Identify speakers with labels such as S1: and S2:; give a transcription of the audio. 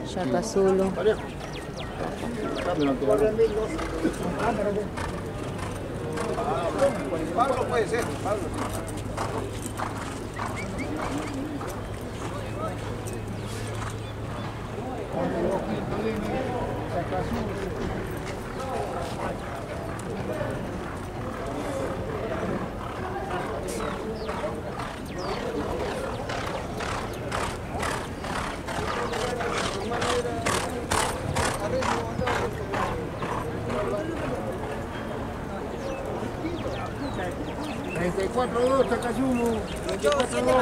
S1: Yaka Zulu.
S2: Pablo puede ser, Pablo.
S3: 34-2, Takayumu. 34-2.